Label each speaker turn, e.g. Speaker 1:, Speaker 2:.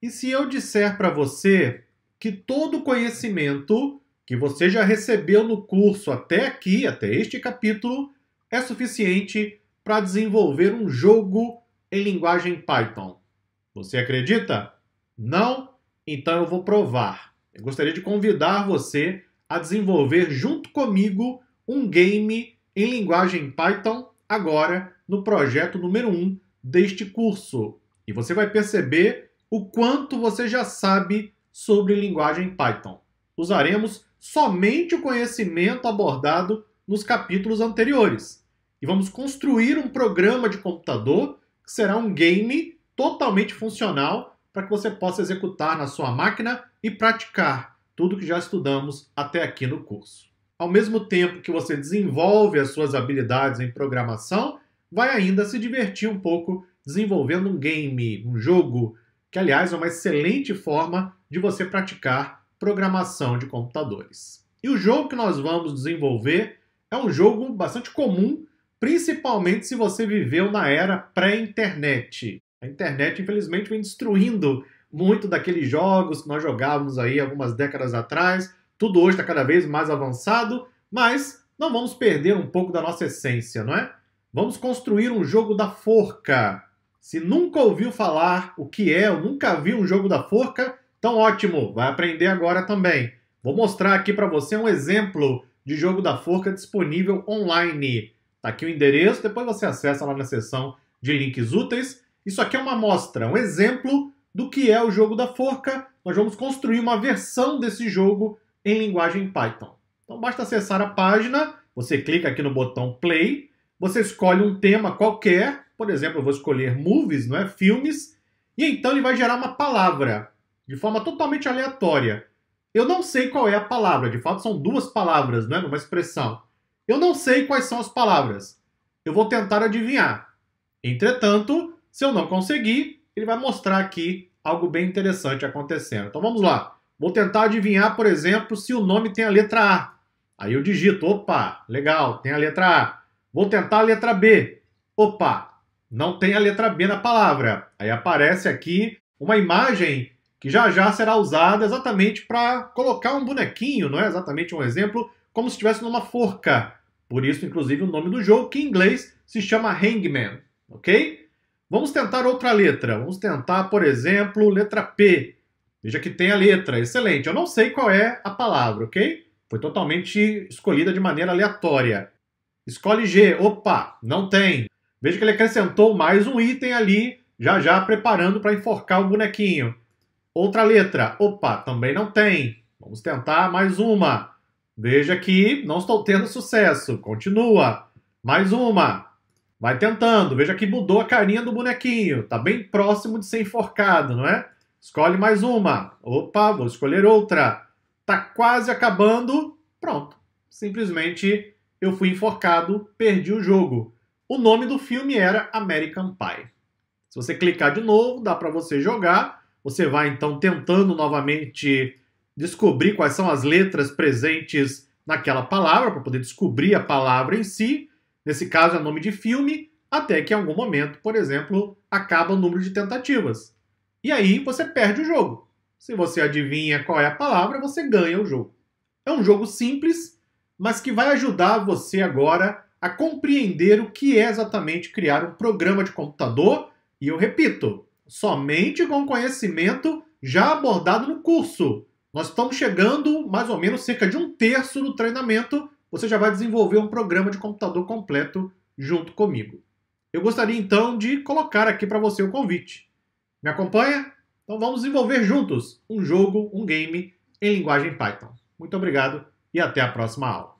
Speaker 1: E se eu disser para você que todo conhecimento que você já recebeu no curso até aqui, até este capítulo, é suficiente para desenvolver um jogo em linguagem Python? Você acredita? Não? Então eu vou provar. Eu gostaria de convidar você a desenvolver junto comigo um game em linguagem Python agora no projeto número 1 deste curso. E você vai perceber o quanto você já sabe sobre linguagem Python. Usaremos somente o conhecimento abordado nos capítulos anteriores. E vamos construir um programa de computador que será um game totalmente funcional para que você possa executar na sua máquina e praticar tudo que já estudamos até aqui no curso. Ao mesmo tempo que você desenvolve as suas habilidades em programação, vai ainda se divertir um pouco desenvolvendo um game, um jogo, que aliás é uma excelente forma de você praticar programação de computadores. E o jogo que nós vamos desenvolver é um jogo bastante comum, principalmente se você viveu na era pré-internet. A internet, infelizmente, vem destruindo muito daqueles jogos que nós jogávamos aí algumas décadas atrás. Tudo hoje está cada vez mais avançado, mas não vamos perder um pouco da nossa essência, não é? Vamos construir um jogo da forca. Se nunca ouviu falar o que é ou nunca viu um jogo da forca, então ótimo, vai aprender agora também. Vou mostrar aqui para você um exemplo de jogo da forca disponível online. Tá aqui o endereço, depois você acessa lá na seção de links úteis. Isso aqui é uma amostra, um exemplo do que é o jogo da forca, nós vamos construir uma versão desse jogo em linguagem Python. Então basta acessar a página, você clica aqui no botão Play, você escolhe um tema qualquer, por exemplo, eu vou escolher Movies, não é? Filmes, e então ele vai gerar uma palavra de forma totalmente aleatória. Eu não sei qual é a palavra, de fato são duas palavras, não é? Numa expressão. Eu não sei quais são as palavras. Eu vou tentar adivinhar. Entretanto, se eu não conseguir, ele vai mostrar aqui algo bem interessante acontecendo. Então vamos lá. Vou tentar adivinhar, por exemplo, se o nome tem a letra A. Aí eu digito, opa, legal, tem a letra A. Vou tentar a letra B. Opa, não tem a letra B na palavra. Aí aparece aqui uma imagem que já já será usada exatamente para colocar um bonequinho, não é exatamente um exemplo, como se estivesse numa forca. Por isso, inclusive, o nome do jogo, que em inglês se chama Hangman, ok? Vamos tentar outra letra. Vamos tentar, por exemplo, letra P. Veja que tem a letra. Excelente. Eu não sei qual é a palavra, ok? Foi totalmente escolhida de maneira aleatória. Escolhe G. Opa, não tem. Veja que ele acrescentou mais um item ali, já já preparando para enforcar o bonequinho. Outra letra. Opa, também não tem. Vamos tentar mais uma. Veja que não estou tendo sucesso. Continua. Mais uma. Vai tentando, veja que mudou a carinha do bonequinho. Tá bem próximo de ser enforcado, não é? Escolhe mais uma. Opa, vou escolher outra. Tá quase acabando. Pronto. Simplesmente eu fui enforcado, perdi o jogo. O nome do filme era American Pie. Se você clicar de novo, dá para você jogar. Você vai então tentando novamente descobrir quais são as letras presentes naquela palavra para poder descobrir a palavra em si. Nesse caso é nome de filme, até que em algum momento, por exemplo, acaba o número de tentativas. E aí você perde o jogo. Se você adivinha qual é a palavra, você ganha o jogo. É um jogo simples, mas que vai ajudar você agora a compreender o que é exatamente criar um programa de computador. E eu repito, somente com conhecimento já abordado no curso. Nós estamos chegando mais ou menos cerca de um terço do treinamento você já vai desenvolver um programa de computador completo junto comigo. Eu gostaria então de colocar aqui para você o convite. Me acompanha? Então vamos desenvolver juntos um jogo, um game em linguagem Python. Muito obrigado e até a próxima aula.